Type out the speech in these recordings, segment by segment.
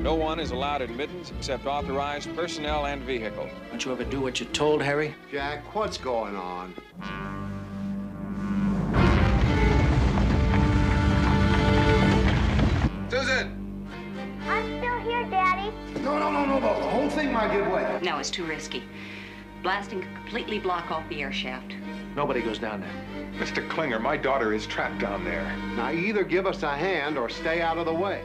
No one is allowed admittance except authorized personnel and vehicle. Don't you ever do what you're told, Harry? Jack, what's going on? Susan! I'm still here, Daddy. No, no, no, no, no. The whole thing might give way. No, it's too risky. Blasting could completely block off the air shaft. Nobody goes down there. Mr. Klinger, my daughter is trapped down there. Now, either give us a hand or stay out of the way.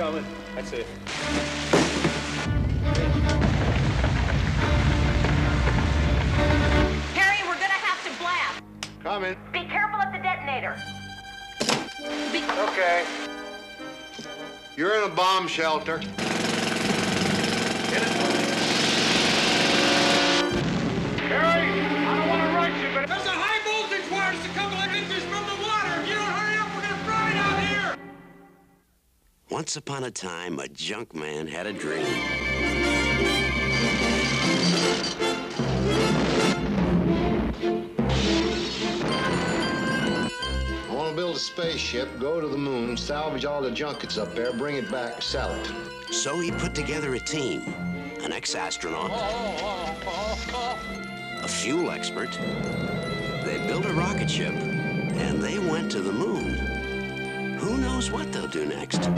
Keep coming. That's it. Harry, we're gonna have to blast. Coming. Be careful at the detonator. Be- Okay. You're in a bomb shelter. Harry, Once upon a time, a junk man had a dream. I want to build a spaceship, go to the moon, salvage all the junk that's up there, bring it back, sell it. So he put together a team an ex astronaut, a fuel expert. They built a rocket ship, and they went to the moon. Knows what they'll do next?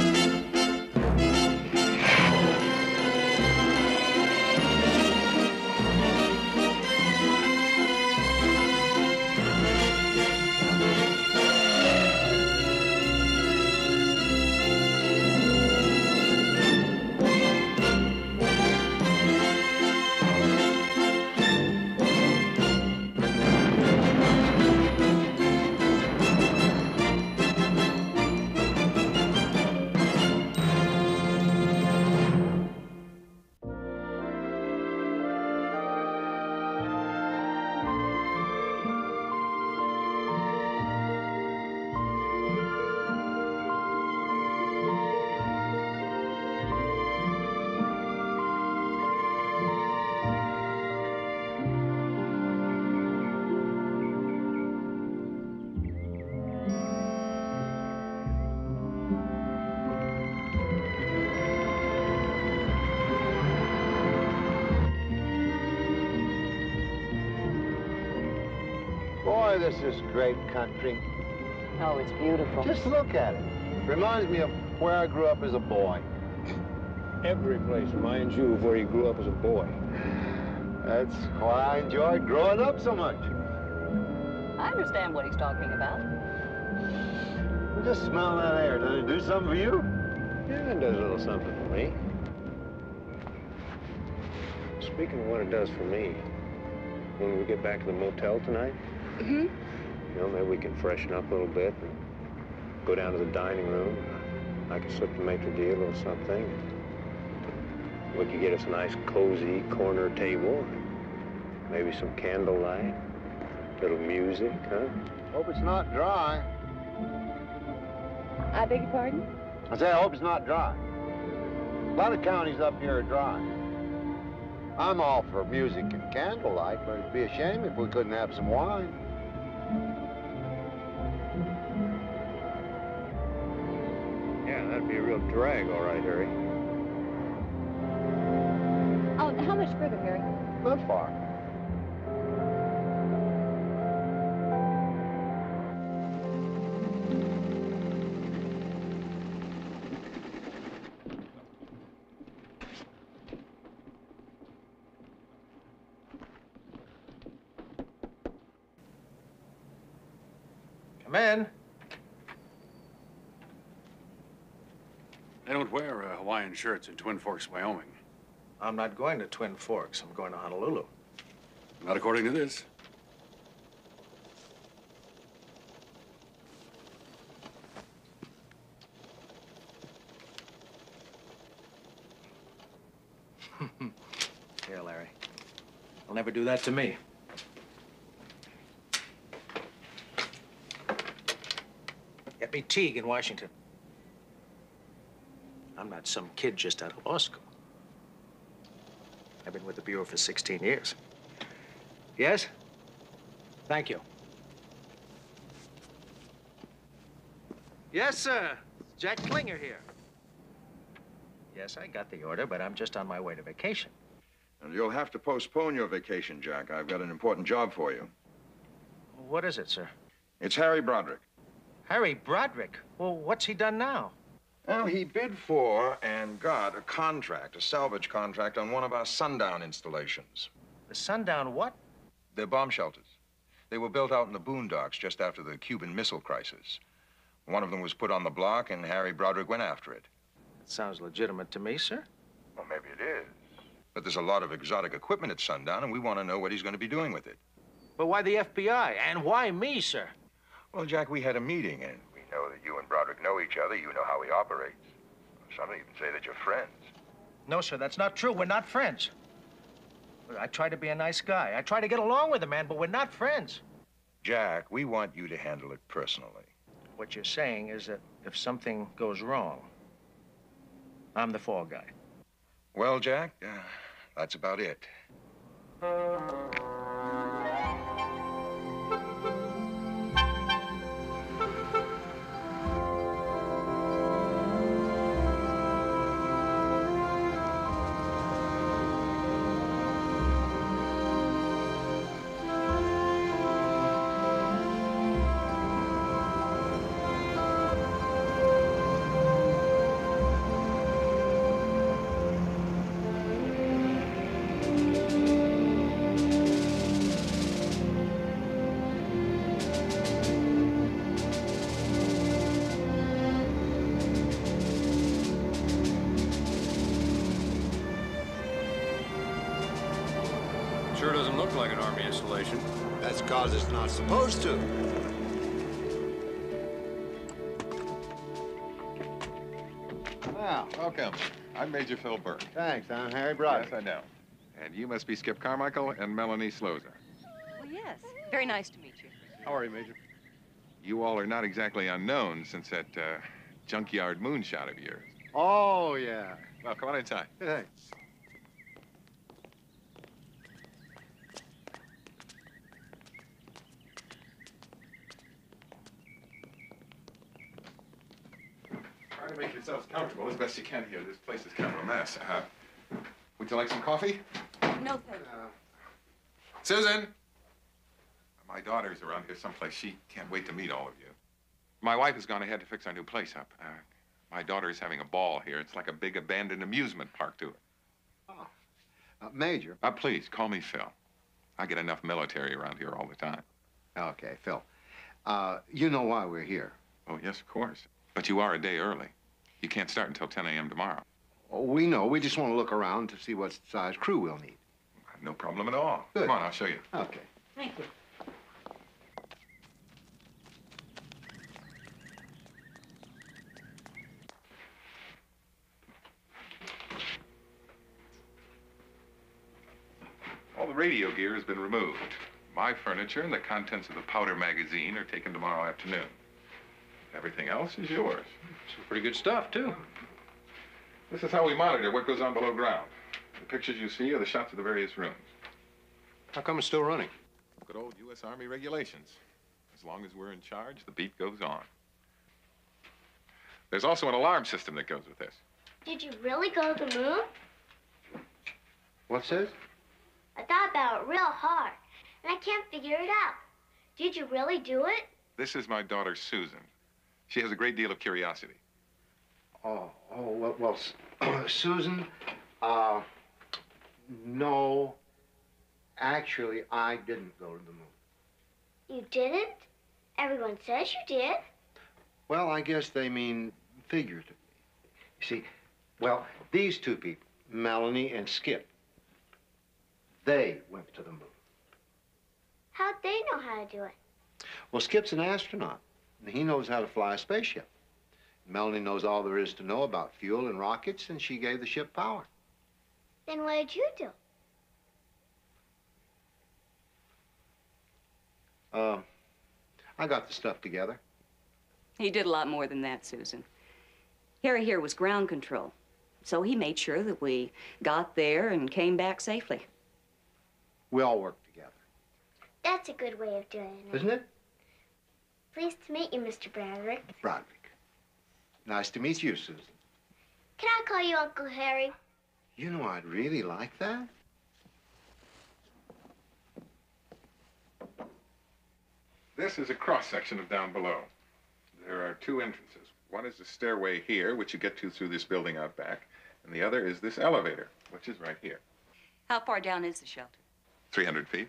This is great country. oh, it's beautiful. Just look at it. Reminds me of where I grew up as a boy. Every place reminds you of where you grew up as a boy. That's why I enjoyed growing up so much. I understand what he's talking about. Just smell that air. Does it do something for you? Yeah, it does a little something for me. Speaking of what it does for me, when we get back to the motel tonight, Mm-hmm. you know, maybe we can freshen up a little bit and go down to the dining room. I can slip the maitre d' a little something. We could get us a nice cozy corner table, maybe some candlelight, a little music, huh? Hope it's not dry. I beg your pardon? I say, I hope it's not dry. A lot of counties up here are dry. I'm all for music and candlelight, but it'd be a shame if we couldn't have some wine. Drag, all right, Harry. Oh, how much further, Harry? Not far. Hawaiian shirts in Twin Forks, Wyoming. I'm not going to Twin Forks. I'm going to Honolulu. Not according to this. Here, Larry. They'll never do that to me. Get me Teague in Washington. I'm not some kid just out of law school. I've been with the Bureau for 16 years. Yes? Thank you. Yes, sir. Jack Klinger here. Yes, I got the order, but I'm just on my way to vacation. And you'll have to postpone your vacation, Jack. I've got an important job for you. What is it, sir? It's Harry Broderick. Harry Broderick? Well, what's he done now? Well, he bid for and got a contract, a salvage contract on one of our sundown installations. The Sundown what? They're bomb shelters. They were built out in the boondocks just after the Cuban Missile Crisis. One of them was put on the block, and Harry Broderick went after it. That sounds legitimate to me, sir. Well, maybe it is. But there's a lot of exotic equipment at Sundown, and we want to know what he's going to be doing with it. But why the FBI? And why me, sir? Well, Jack, we had a meeting, and know that you and Broderick know each other. You know how he operates. Some even say that you're friends. No, sir, that's not true. We're not friends. I try to be a nice guy. I try to get along with the man, but we're not friends. Jack, we want you to handle it personally. What you're saying is that if something goes wrong, I'm the fall guy. Well, Jack, uh, that's about it. Supposed to. Now, welcome. I'm Major Phil Burke. Thanks, I'm Harry Broderick. Yes, I know. And you must be Skip Carmichael and Melanie Slozar. Well, yes. Very nice to meet you. How are you, Major? You all are not exactly unknown since that uh, junkyard moonshot of yours. Oh, yeah. Well, come on inside. Hey. Make yourselves comfortable as best you can here. This place is kind of a mess. Uh, would you like some coffee? No, thank you. Susan! My daughter's around here someplace. She can't wait to meet all of you. My wife has gone ahead to fix our new place up. Uh, my daughter is having a ball here. It's like a big abandoned amusement park to her. Uh, Major. Uh, please, call me Phil. I get enough military around here all the time. Okay, Phil. Uh, you know why we're here. Oh, yes, of course. But you are a day early. You can't start until 10 a.m. tomorrow. Oh, we know. We just want to look around to see what size crew we'll need. No problem at all. Good. Come on, I'll show you. Okay. Thank you. All the radio gear has been removed. My furniture and the contents of the powder magazine are taken tomorrow afternoon. Everything else is yours. Some pretty good stuff, too. This is how we monitor what goes on below ground. The pictures you see are the shots of the various rooms. How come it's still running? Good old U.S. Army regulations. As long as we're in charge, the beat goes on. There's also an alarm system that goes with this. Did you really go to the moon? What's this? I thought about it real hard, and I can't figure it out. Did you really do it? This is my daughter, Susan. She has a great deal of curiosity. Oh, oh, well, well Susan, uh, no. Actually, I didn't go to the moon. You didn't? Everyone says you did. Well, I guess they mean figuratively. You see, well, these two people, Melanie and Skip, they went to the moon. How'd they know how to do it? Well, Skip's an astronaut, and he knows how to fly a spaceship. Melanie knows all there is to know about fuel and rockets, and she gave the ship power. Then what did you do? Uh, I got the stuff together. He did a lot more than that, Susan. Harry here was ground control. So he made sure that we got there and came back safely. We all worked together, That's a good way of doing it. isn't it? Pleased to meet you, Mr. Broderick. Broderick. Nice to meet you, Susan. Can I call you Uncle Harry. You know, I'd really like that. This is a cross-section of down below. There are two entrances. One is the stairway here, which you get to through this building out back, and the other is this elevator, which is right here, How far down is the shelter? 300 feet.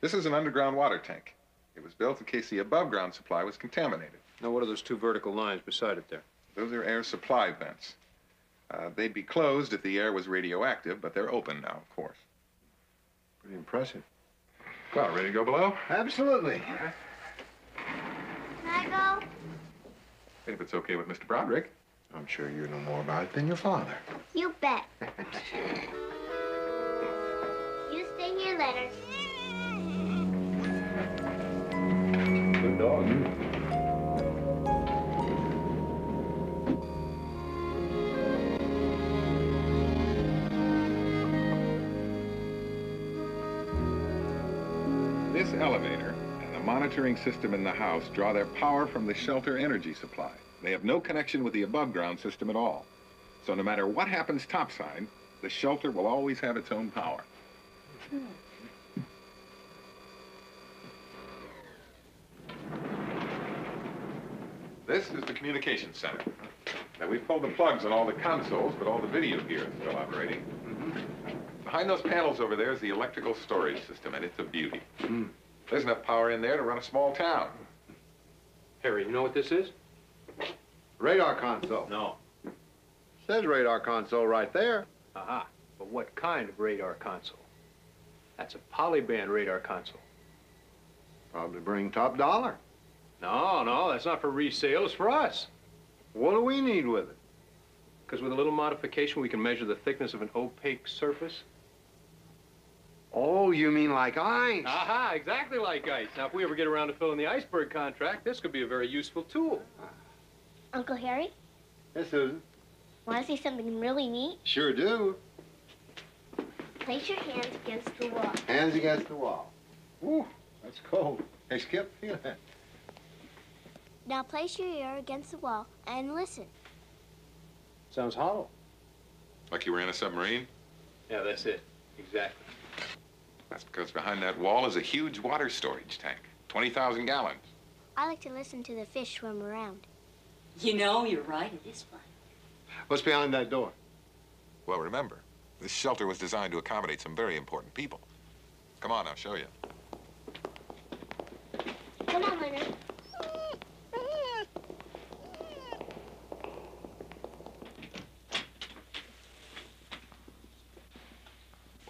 This is an underground water tank. It was built in case the above-ground supply was contaminated. Now, what are those two vertical lines beside it there? Those are air supply vents. Uh, they'd be closed if the air was radioactive, but they're open now, of course. Pretty impressive. Well, ready to go below? Absolutely. Can I go? If it's okay with Mr. Broderick. I'm sure you know more about it than your father. You bet. you stay here, Leonard. Dog. This elevator and the monitoring system in the house draw their power from the shelter energy supply. They have no connection with the above ground system at all. So no matter what happens topside, the shelter will always have its own power. Hmm. This is the communications center. Now, we've pulled the plugs on all the consoles, but all the video gear is still operating. Mm-hmm. Behind those panels over there is the electrical storage system, and it's a beauty. Mm. There's enough power in there to run a small town. Harry, you know what this is? Radar console. No. Says radar console right there. Aha. But what kind of radar console? That's a polyband radar console. Probably bring top dollar. No, no, that's not for resale. It's for us. What do we need with it? Because with a little modification, we can measure the thickness of an opaque surface. Oh, you mean like ice? Aha, exactly like ice. Now, if we ever get around to filling the iceberg contract, this could be a very useful tool. Uncle Harry, Yes, Susan. want to see something really neat? Sure do. Place your hands against the wall. Hands against the wall. Ooh, that's cold. Hey, Skip, feel that. Now place your ear against the wall and listen. Sounds hollow. Like you were in a submarine? Yeah, that's it. Exactly. That's because behind that wall is a huge water storage tank. 20,000 gallons. I like to listen to the fish swim around. You know, you're right. It is fun. What's behind that door? Well, remember, this shelter was designed to accommodate some very important people. Come on, I'll show you. Come on, Leonard.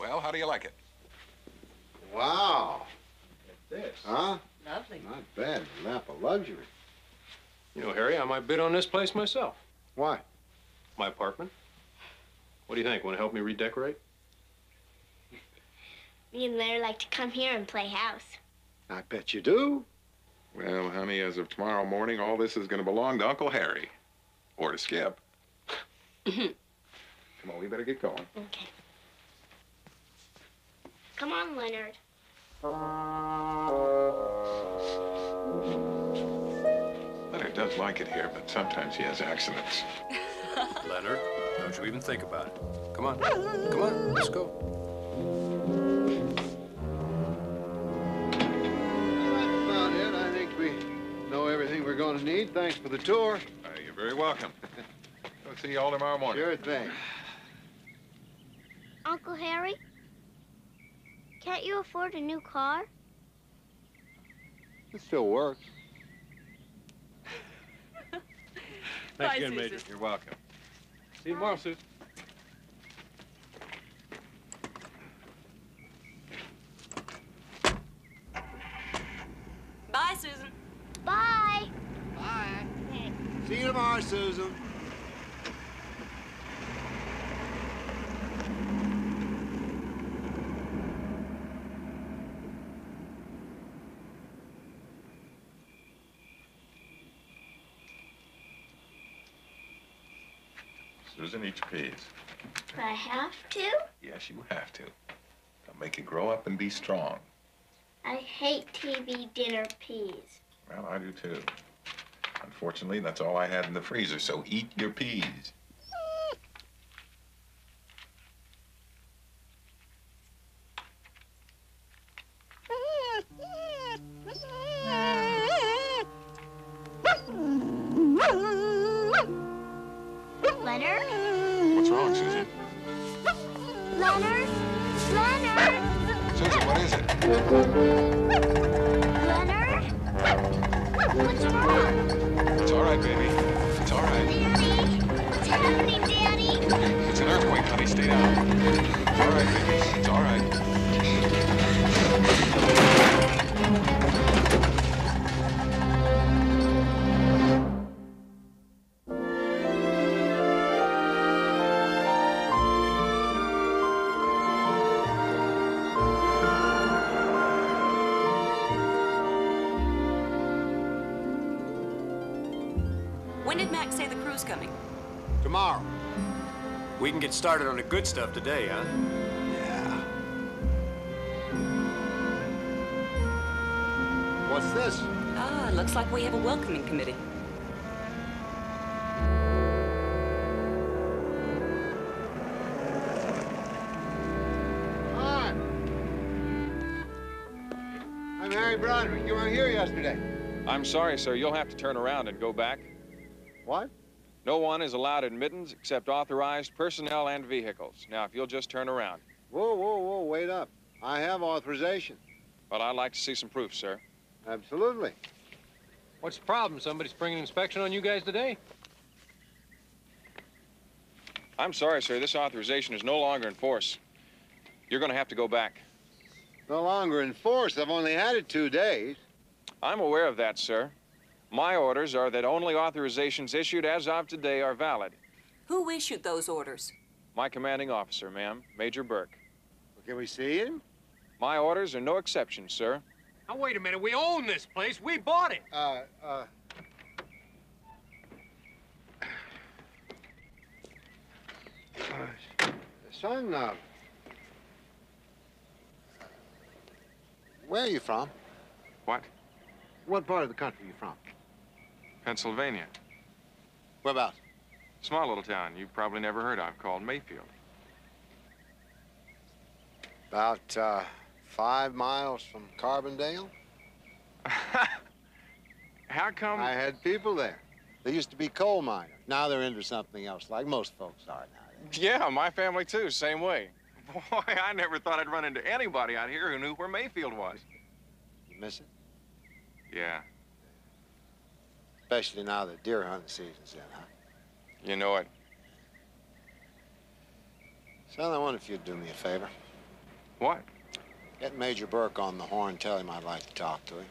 Well, how do you like it? Wow. Look at this. Huh? Lovely. Not bad. Lap of luxury. You know, Harry, I might bid on this place myself. Why? My apartment. What do you think? Want to help me redecorate? Me and Larry like to come here and play house. I bet you do. Well, honey, as of tomorrow morning, all this is going to belong to Uncle Harry. Or to Skip. Come on, we better get going. Okay. Come on, Leonard. Leonard does like it here, but sometimes he has accidents. Leonard, don't you even think about it. Come on. Come on, let's go. Well, that's about it. I think we know everything we're going to need. Thanks for the tour. Uh, you're very welcome. We'll see you all tomorrow morning. Sure thing. Uncle Harry, can't you afford a new car? It still works. Thanks Bye, again, Susan. Major. You're welcome. See you tomorrow, Susan. Bye, Susan. Bye. Bye. See you tomorrow, Susan. Your peas. Do I have to? Yes, you have to. They'll make you grow up and be strong. I hate TV dinner peas. Well, I do too. Unfortunately, that's all I had in the freezer, so eat your peas. Started on the good stuff today, huh? Yeah. What's this? Ah, looks like we have a welcoming committee. Hi. I'm Harry Broderick. You weren't here yesterday. I'm sorry, sir. You'll have to turn around and go back. What? No one is allowed admittance except authorized personnel and vehicles. Now, if you'll just turn around. Whoa, whoa, whoa, wait up. I have authorization. Well, I'd like to see some proof, sir. Absolutely. What's the problem? Somebody spring an inspection on you guys today? I'm sorry, sir. This authorization is no longer in force. You're going to have to go back. No longer in force. I've only had it two days. I'm aware of that, sir. My orders are that only authorizations issued as of today are valid. Who issued those orders? My commanding officer, ma'am, Major Burke. Well, can we see him? My orders are no exception, sir. Now, wait a minute. We own this place. We bought it. Uh, uh. Uh, son, uh, where are you from? What? What part of the country are you from? Pennsylvania. Where Whereabouts? Small little town you've probably never heard of called Mayfield. About, uh, five miles from Carbondale. How come? I had people there. They used to be coal miners. Now they're into something else, like most folks are nowadays. Yeah, my family too, same way. Boy, I never thought I'd run into anybody out here who knew where Mayfield was. You miss it? Yeah. Especially now that deer hunting season's in, huh? You know it. Son, I wonder if you'd do me a favor. What? Get Major Burke on the horn. Tell him I'd like to talk to him.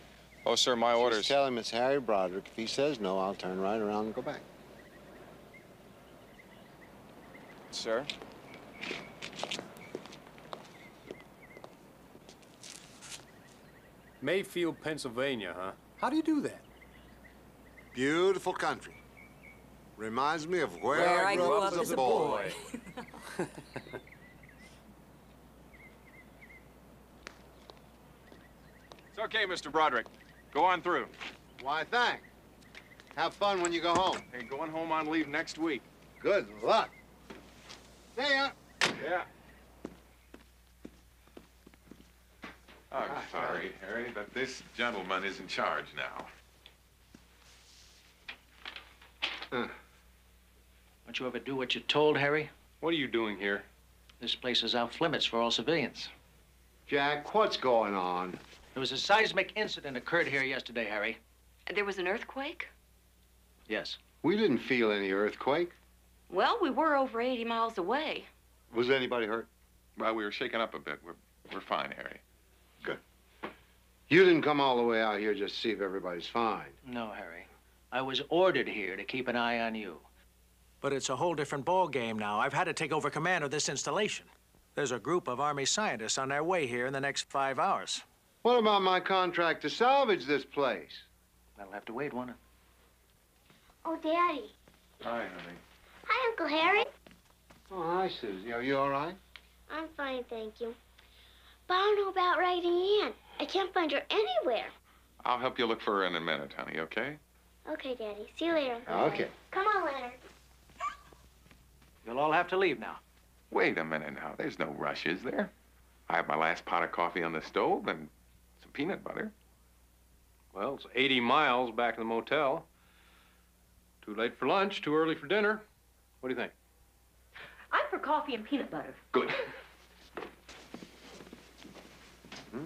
Oh, sir, my Just orders. tell him it's Harry Broderick. If he says no, I'll turn right around and go back. Sir? Mayfield, Pennsylvania, huh? How do you do that? Beautiful country. Reminds me of where, Where I grew, up, as a boy. It's okay, Mr. Broderick. Go on through. Why, thanks. Have fun when you go home. Hey, going home on leave next week. Good luck. See ya. Yeah. I'm sorry, Harry, but this gentleman is in charge now. Don't you ever do what you're told, Harry? What are you doing here? This place is off limits for all civilians. Jack, what's going on? There was a seismic incident occurred here yesterday, Harry. There was an earthquake? Yes. We didn't feel any earthquake. Well, we were over 80 miles away. Was anybody hurt? Well, we were shaken up a bit. We're, we're fine, Harry. Good. You didn't come all the way out here just to see if everybody's fine. No, Harry. I was ordered here to keep an eye on you. But it's a whole different ball game now. I've had to take over command of this installation. There's a group of Army scientists on their way here in the next five hours. What about my contract to salvage this place? That'll have to wait, won't it? Oh, Daddy. Hi, honey. Hi, Uncle Harry. Oh, hi, Susie. Are you all right? I'm fine, thank you. But I don't know about writing in. I can't find her anywhere. I'll help you look for her in a minute, honey, okay? Okay, Daddy. See you later. Uncle Okay. Harry. Come on, Leonard. You'll all have to leave now. Wait a minute now. There's no rush, is there? I have my last pot of coffee on the stove and some peanut butter. Well, it's 80 miles back to the motel. Too late for lunch, too early for dinner. What do you think? I'm for coffee and peanut butter. Good. Come hmm?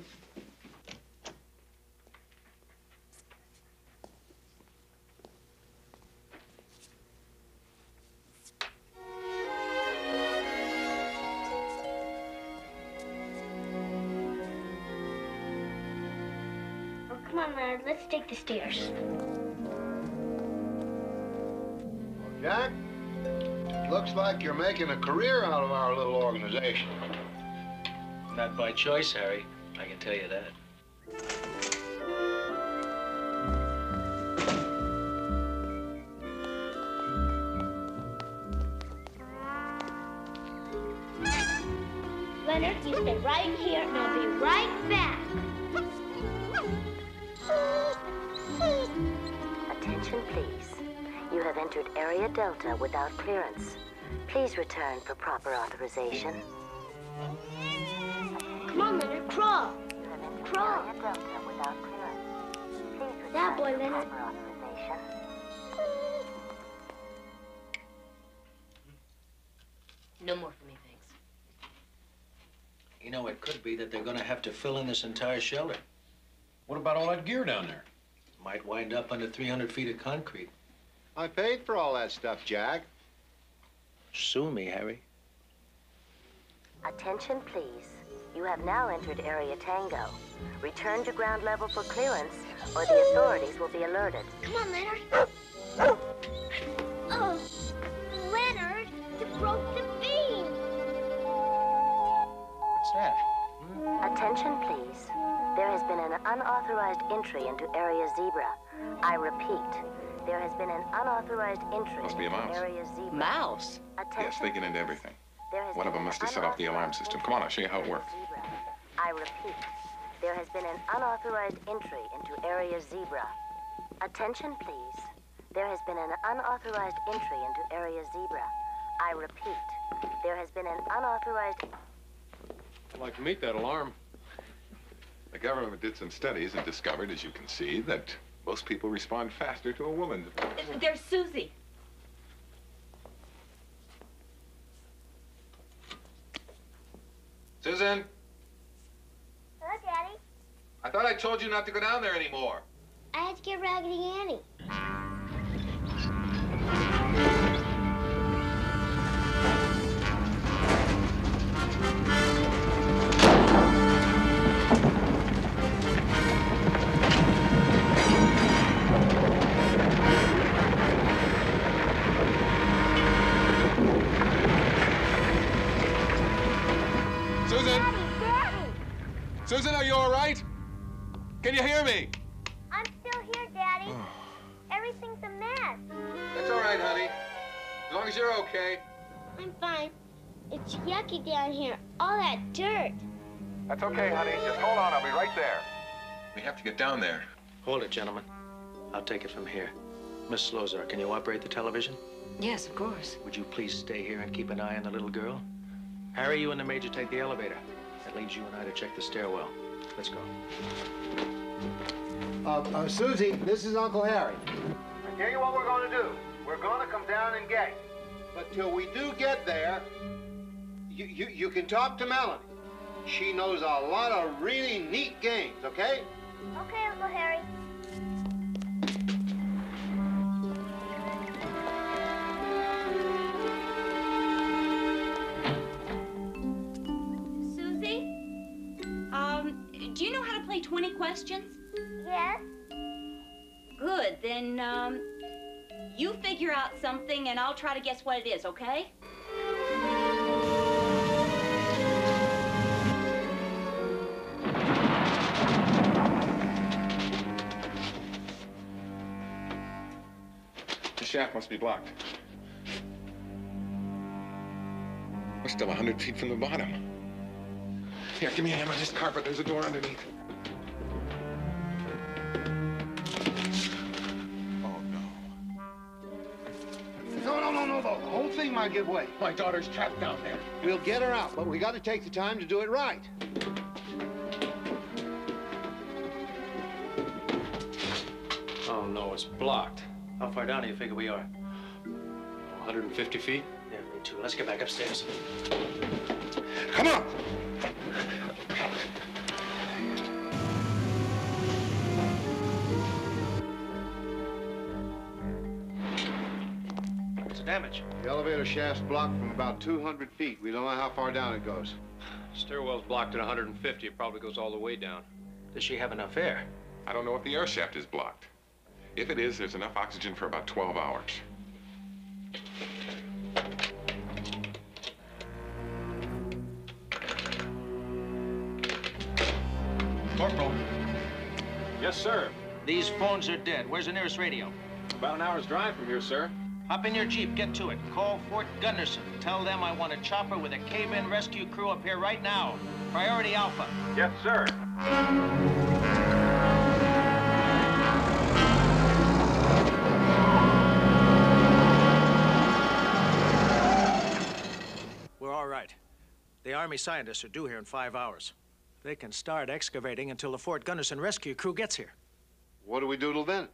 Take the stairs. Jack, looks like you're making a career out of our little organization. Not by choice, Harry. I can tell you that. Leonard, you stay right here and I'll be right back. Have entered Area Delta without clearance. Please return for proper authorization. Come on, Leonard, crawl. Crawl. Area Delta without clearance. Please return That boy, for Leonard. authorization. No more for me, thanks. You know, it could be that they're gonna have to fill in this entire shelter. What about all that gear down there? Might wind up under 300 feet of concrete. I paid for all that stuff, Jack. Sue me, Harry. Attention, please. You have now entered Area Tango. Return to ground level for clearance, or the authorities will be alerted. Come on, Leonard. Oh, Leonard, you broke the beam. What's that? Attention, please. There has been an unauthorized entry into Area Zebra. I repeat, there has been an unauthorized entry Must be a into mouse. Area Zebra. Mouse? Yes, they get into everything. There One of them must have set off the alarm system. Come on, I'll show you how it works. Zebra. I repeat, there has been an unauthorized entry into Area Zebra. Attention, please. There has been an unauthorized entry into Area Zebra. I repeat, there has been an unauthorized. I'd like to meet that alarm. The government did some studies and discovered, as you can see, that most people respond faster to a woman. There's Susie. Susan, Hello, Daddy. I thought I told you not to go down there anymore. I had to get Raggedy Annie. Susan, are you all right? Can you hear me? I'm still here, Daddy. Oh. Everything's a mess. That's all right, honey. As long as you're okay. I'm fine. It's yucky down here. All that dirt. That's okay, honey. Just hold on. I'll be right there. We have to get down there. Hold it, gentlemen. I'll take it from here. Miss Slozar, can you operate the television? Yes, of course. Would you please stay here and keep an eye on the little girl? Harry, you and the Major take the elevator. That leaves you and I to check the stairwell. Let's go. Uh, uh, Susie, this is Uncle Harry. I tell you what we're going to do. We're going to come down and get him. But till we do get there, you, you, you can talk to Melanie. She knows a lot of really neat games, okay? Okay, Uncle Harry. Play 20 questions? Yes? Good. Then, um, you figure out something and I'll try to guess what it is, okay? The shaft must be blocked. We're still 100 feet from the bottom. Here, give me a hand on this carpet. There's a door underneath. Whole thing give way. My daughter's trapped down there. We'll get her out, but we got to take the time to do it right. Oh, no, it's blocked. How far down do you figure we are? 150 feet? Yeah, me too. Let's get back upstairs. Come on! Damage? The elevator shaft's blocked from about 200 feet. We don't know how far down it goes. Stairwell's blocked at 150. It probably goes all the way down. Does she have enough air? I don't know if the air shaft is blocked. If it is, there's enough oxygen for about 12 hours. Corporal. Yes, sir. These phones are dead. Where's the nearest radio? About an hour's drive from here, sir. Hop in your Jeep, get to it. Call Fort Gunderson. Tell them I want a chopper with a cave-in rescue crew up here right now. Priority Alpha. Yes, sir. We're all right. The Army scientists are due here in five hours. They can start excavating until the Fort Gunderson rescue crew gets here. What do we do till then?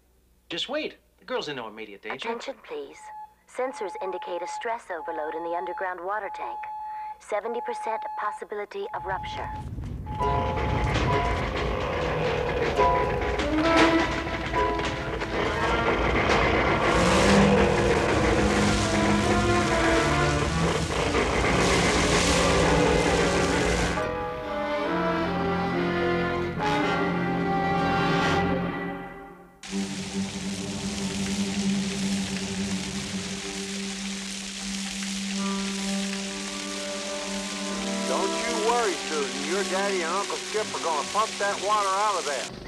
Just wait. Girl's in no immediate danger. Attention, please. Sensors indicate a stress overload in the underground water tank. 70% possibility of rupture. Susan. Your daddy and Uncle Skip are gonna pump that water out of there.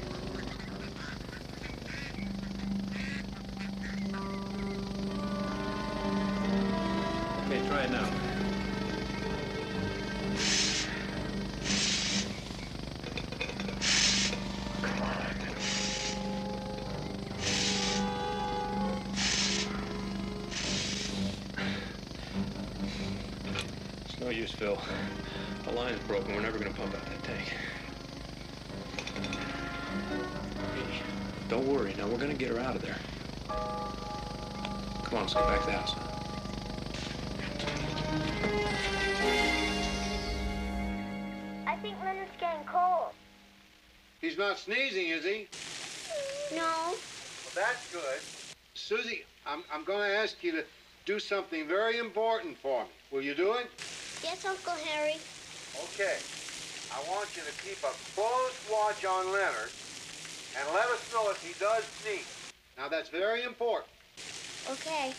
Not sneezing, is he? No. Well, that's good. Susie, I'm, I'm going to ask you to do something very important for me. Will you do it? Yes, Uncle Harry. Okay. I want you to keep a close watch on Leonard and let us know if he does sneeze. Now, that's very important. Okay.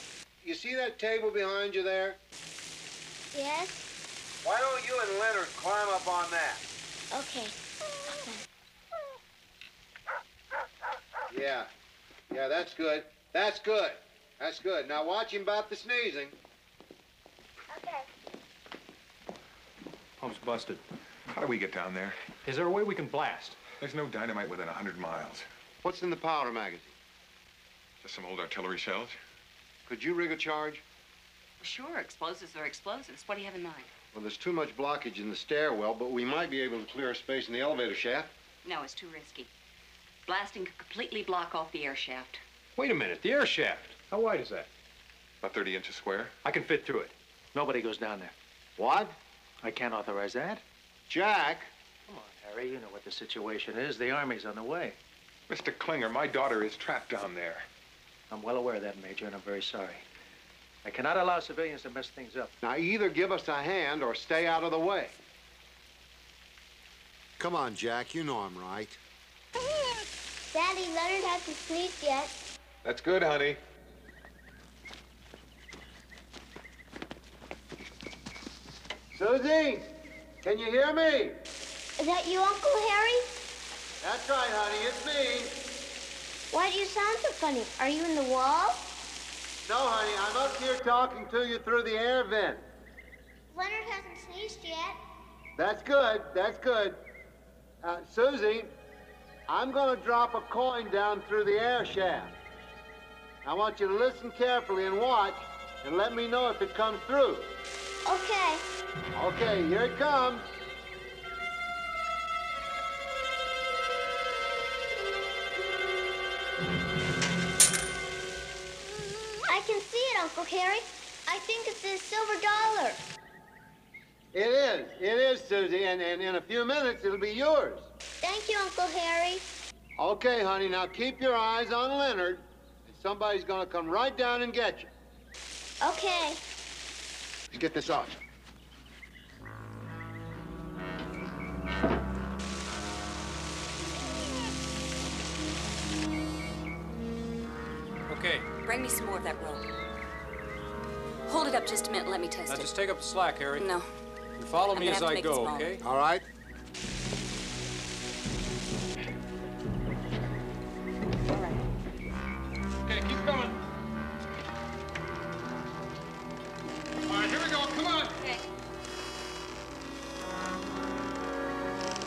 You see that table behind you there? Yes? Why don't you and Leonard climb up on that? Okay. Yeah. Yeah, that's good. That's good. That's good. Now watch him about the sneezing. Okay. Pump's busted. How do we get down there? Is there a way we can blast? There's no dynamite within a 100 miles. What's in the powder magazine? Just some old artillery shells. Could you rig a charge? Sure, explosives are explosives. What do you have in mind? Well, there's too much blockage in the stairwell, but we might be able to clear a space in the elevator shaft. No, it's too risky. Blasting could completely block off the air shaft. Wait a minute. The air shaft. How wide is that? About 30 inches square. I can fit through it. Nobody goes down there. What? I can't authorize that. Jack? Come on, Harry. You know what the situation is. The Army's on the way. Mr. Klinger, my daughter is trapped down there. I'm well aware of that, Major, and I'm very sorry. I cannot allow civilians to mess things up. Now, either give us a hand or stay out of the way. Come on, Jack. You know I'm right. Daddy, Leonard hasn't sneezed yet. That's good, honey. Susie, can you hear me? Is that you, Uncle Harry? That's right, honey. It's me. Why do you sound so funny? Are you in the wall? No, honey. I'm up here talking to you through the air vent. Leonard hasn't sneezed yet. That's good. That's good. Uh, Susie, I'm going to drop a coin down through the air shaft. I want you to listen carefully and watch and let me know if it comes through. Okay. Okay, here it comes. I can see it, Uncle Harry. I think it's a silver dollar. It is. It is, Susie, and, and in a few minutes it'll be yours. Thank you, Uncle Harry. Okay, honey, now keep your eyes on Leonard, and somebody's gonna come right down and get you. Okay. Let's get this off. Okay. Bring me some more of that rope. Hold it up just a minute and let me test it. Now just take up the slack, Harry. No. You follow I'm me as have to I make go, okay? All right. Coming. All right, here we go. Come on.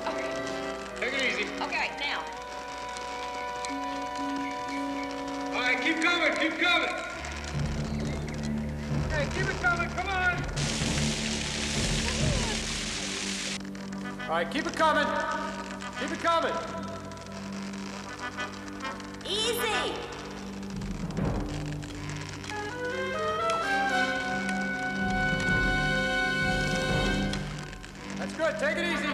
Okay. Take it easy. Okay, now. All right, keep coming. Keep coming. Okay, keep it coming. Come on. All right, keep it coming. Keep it coming. Easy. Take it easy.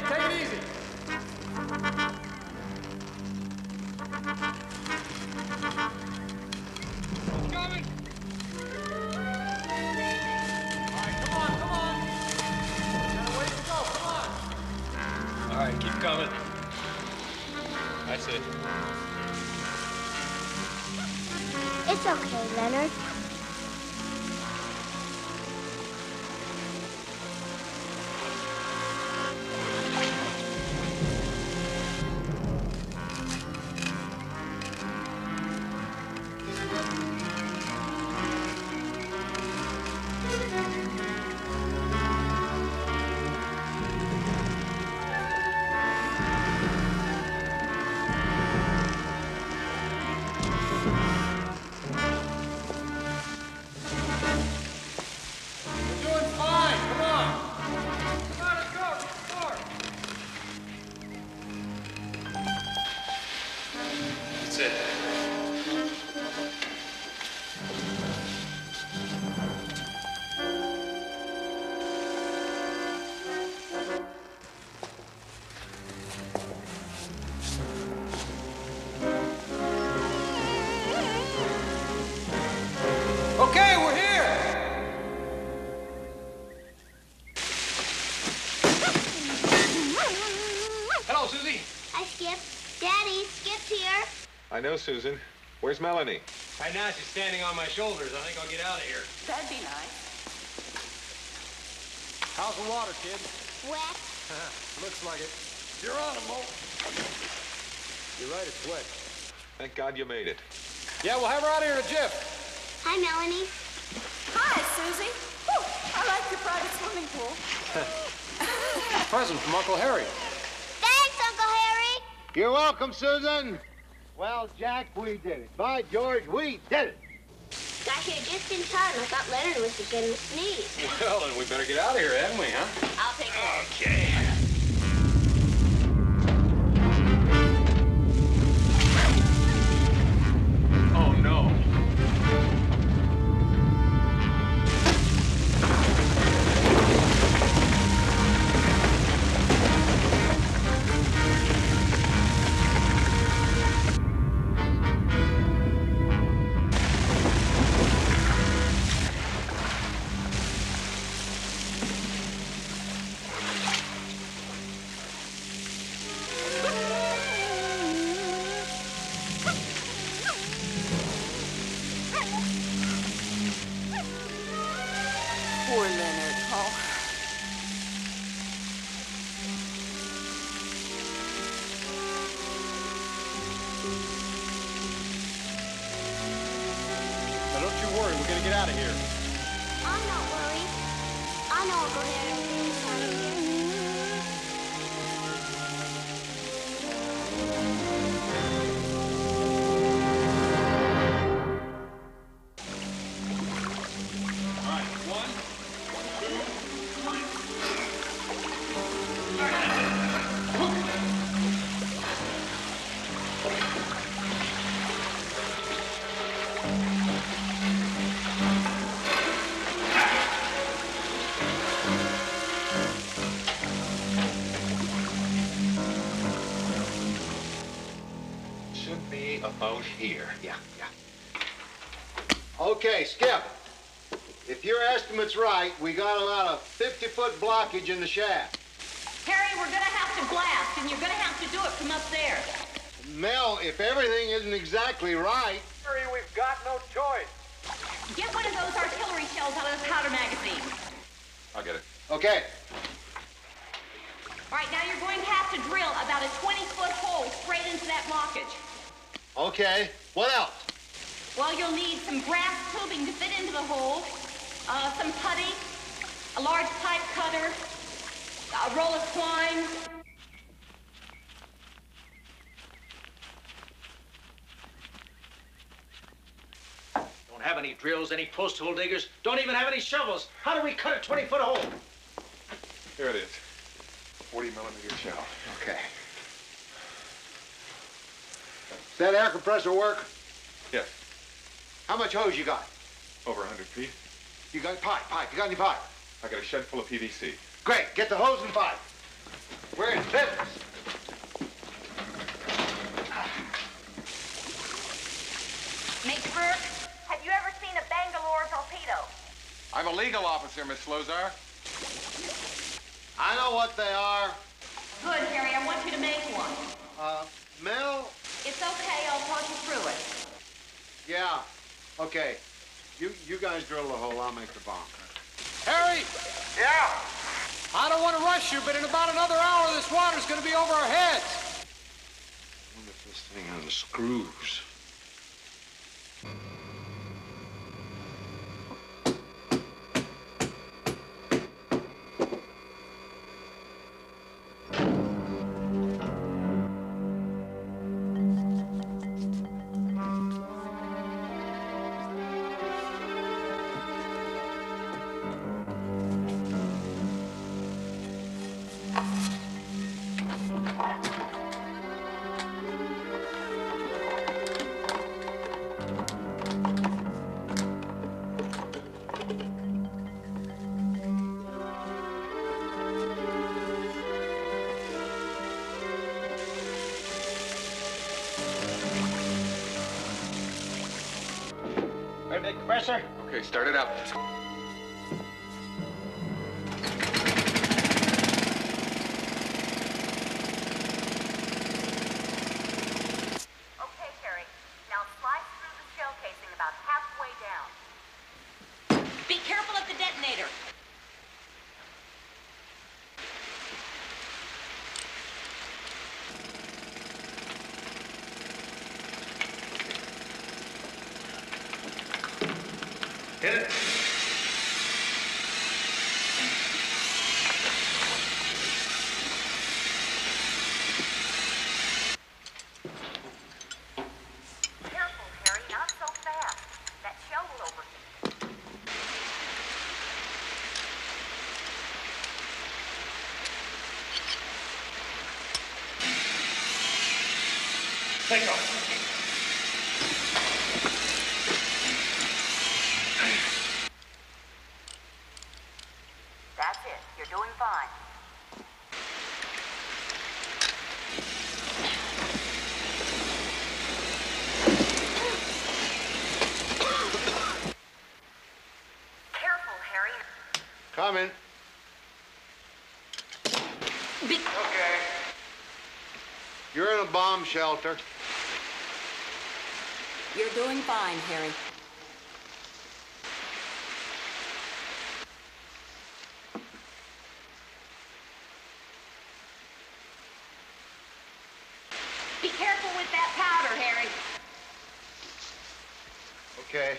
Know, Susan. Where's Melanie? Right now she's standing on my shoulders. I think I'll get out of here. That'd be nice. How's the water, kid? Wet. Looks like it. You're on him, Mo. You're right, it's wet. Thank God you made it. Yeah, we'll have her out of here in a jiff. Hi, Melanie. Hi, Susie. Whew, I like your private swimming pool. Present from Uncle Harry. Thanks, Uncle Harry. You're welcome, Susan. Well, Jack, we did it. By George, we did it. Got here just in time. I thought Leonard was beginning to sneeze. Well, then we better get out of here, hadn't we, huh? I'll take it. Okay. Poor Leonard. Oh. About here. Yeah, yeah. Okay, Skip. If your estimate's right, we got about a 50-foot blockage in the shaft. Harry, we're gonna have to blast, and you're gonna have to do it from up there. Mel, if everything isn't exactly right, Harry, we've got no choice. Get one of those artillery shells out of the powder magazine. I'll get it. Okay. All right, now you're going to have to drill about a 20-foot hole straight into that blockage. Okay. What else? Well, you'll need some brass tubing to fit into the hole, uh, some putty, a large pipe cutter, a roll of twine. Don't have any drills, any post hole diggers, don't even have any shovels. How do we cut a 20 foot hole? Here it is. 40 millimeter shell. Okay. Does that air compressor work? Yes. How much hose you got? Over 100 feet. You got pipe, pipe. You got any pipe? I got a shed full of PVC. Great. Get the hose and pipe. We're in business. Major Burke, have you ever seen a Bangalore torpedo? I'm a legal officer, Miss Slozar. I know what they are. Good, Harry. I want you to make one. Uh, Mel? It's okay. I'll talk you through it. Yeah. Okay. You you guys drill the hole. I'll make the bomb. Harry! Yeah? I don't want to rush you, but in about another hour, this water's going to be over our heads. I wonder if this thing has compressor? Okay, start it up. Okay, Harry. Now slice through the shell casing about halfway down. Be careful of the detonator. Hit it. Careful, Harry. Not so fast. That shell will overheat. Take off. That's it. You're doing fine. Careful, Harry. Coming. Be Okay. You're in a bomb shelter. Doing fine, Harry. be careful with that powder, Harry. Okay.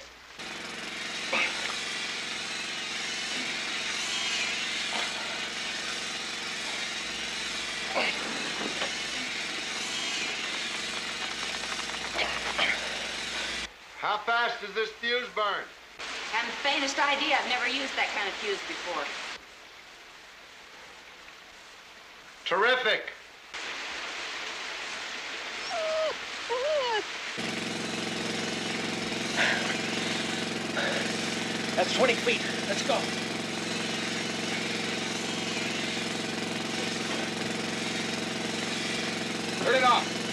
How fast does this fuse burn? Haven't the faintest idea. I've never used that kind of fuse before. Terrific. That's 20 feet. Let's go. Turn it off.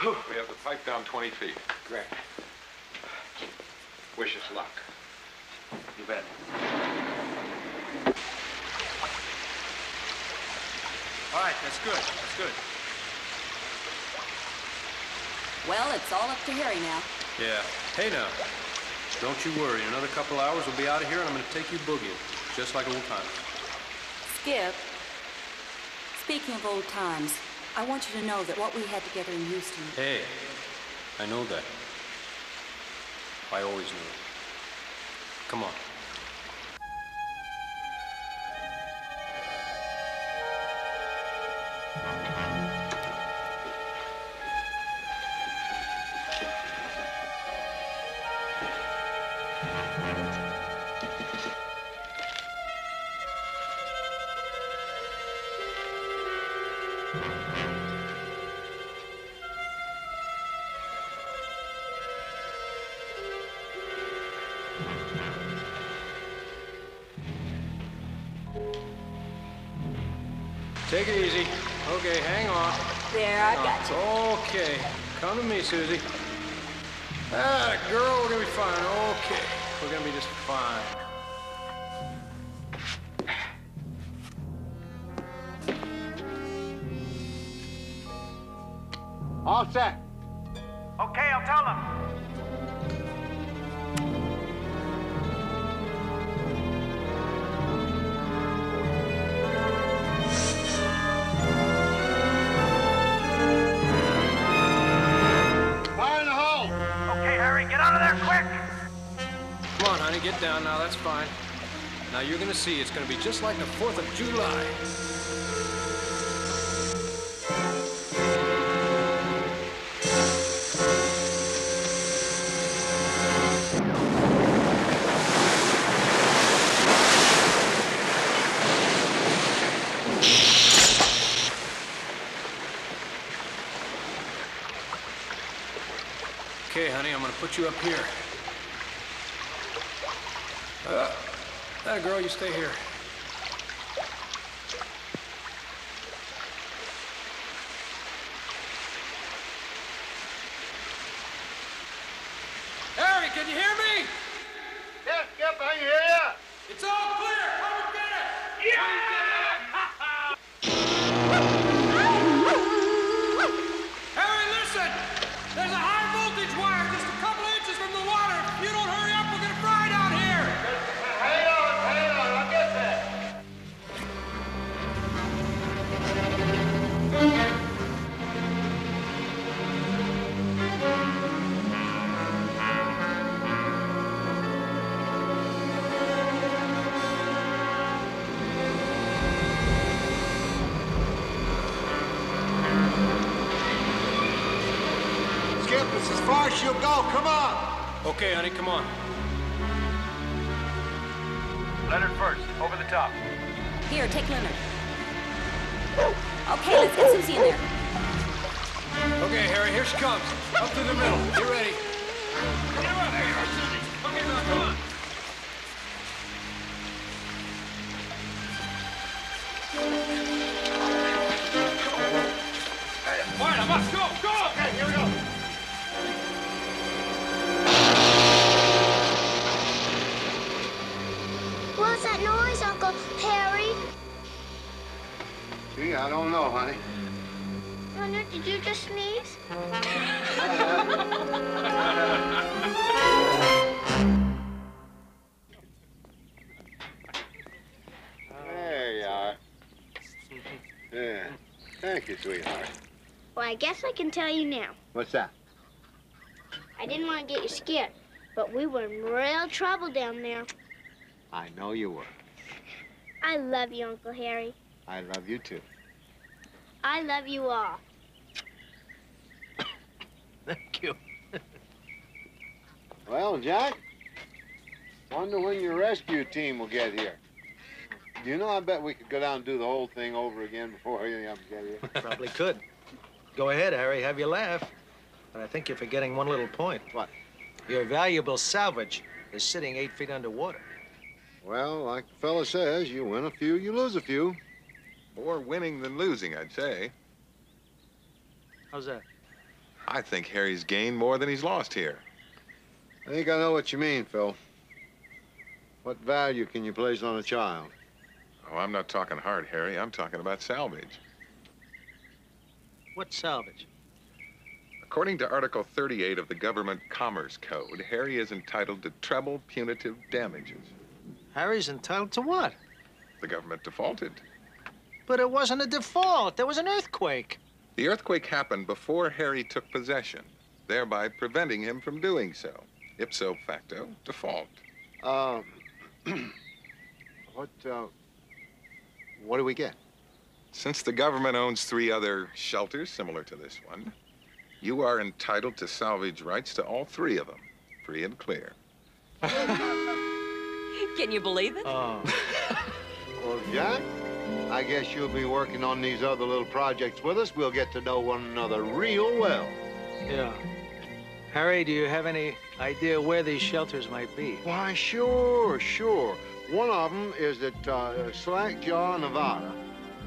Whew. Have the pipe down 20 feet. Great. Wish us luck. You bet. All right, that's good. That's good. Well, it's all up to Harry now. Yeah. Hey now, don't you worry. In another couple hours, we'll be out of here, and I'm going to take you boogieing, just like old times. Skip, speaking of old times, I want you to know that what we had together in Houston. Hey, I know that. I always knew it. Come on. Okay. Come to me, Susie. Ah, girl, we're gonna be fine. Okay. We're gonna be just fine. All set. Okay, I'll tell them. Get down now. That's fine. Now you're gonna see it's gonna be just like the 4th of July. Okay, honey, I'm gonna put you up here. Uh, that girl, you stay here. Harry, can you hear me? Yes, Skip, I hear you. It's all clear. Come and get it. Harry, listen. There's a Okay, honey, come on. Leonard first, over the top. Here, take Leonard. Okay, let's get Susie in there. Okay, Harry, here she comes. Up through the middle. Get ready. I don't know, honey. Leonard, did you just sneeze? There you are. Yeah. Thank you, sweetheart. Well, I guess I can tell you now. What's that? I didn't want to get you scared, but we were in real trouble down there. I know you were. I love you, Uncle Harry. I love you too. I love you all. Thank you. Well, Jack, wonder when your rescue team will get here. You know, I bet we could go down and do the whole thing over again before any of them get here. Probably could. Go ahead, Harry, have your laugh. But I think you're forgetting one little point. What? Your valuable salvage is sitting eight feet underwater. Well, like the fella says, you win a few, you lose a few. More winning than losing, I'd say. How's that? I think Harry's gained more than he's lost here. I think I know what you mean, Phil. What value can you place on a child? Oh, I'm not talking hard, Harry. I'm talking about salvage. What salvage? According to Article 38 of the Government Commerce Code, Harry is entitled to treble punitive damages. Harry's entitled to what? The government defaulted. But it wasn't a default. There was an earthquake. The earthquake happened before Harry took possession, thereby preventing him from doing so. Ipso facto, default. Um, what, uh, what do we get? Since the government owns three other shelters similar to this one, you are entitled to salvage rights to all three of them, free and clear. Can you believe it? Oh. Well, Jack, I guess you'll be working on these other little projects with us. We'll get to know one another real well. Yeah. Harry, do you have any idea where these shelters might be? Why, sure, sure. One of them is at uh, Slackjaw, Nevada.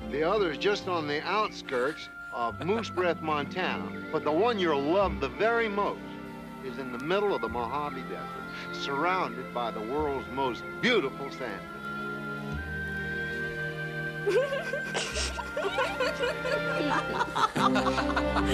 The other is just on the outskirts of Moose Breath, Montana. But the one you'll love the very most is in the middle of the Mojave Desert, surrounded by the world's most beautiful sand. 哈哈哈哈哈